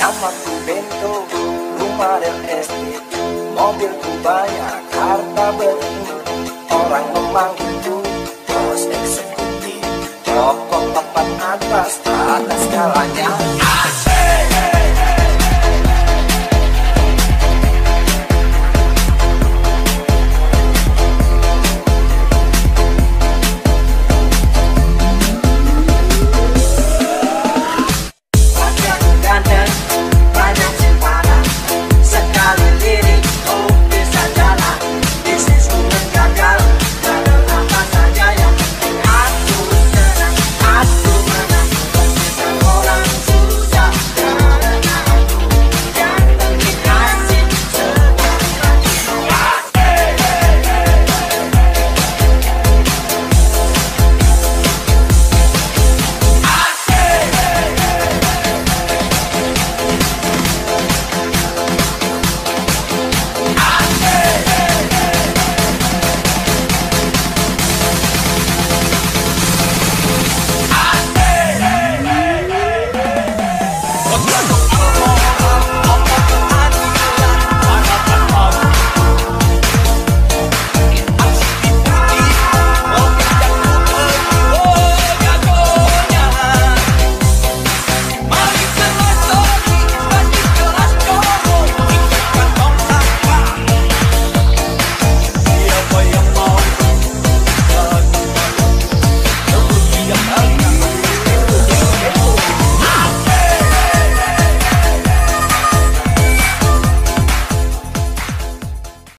Rumahku bento, rumah dan estate Mobilku banyak, harta beringin Orang memanggilku bos eksekutif. Pokok papan atas, atas skalanya Asal content.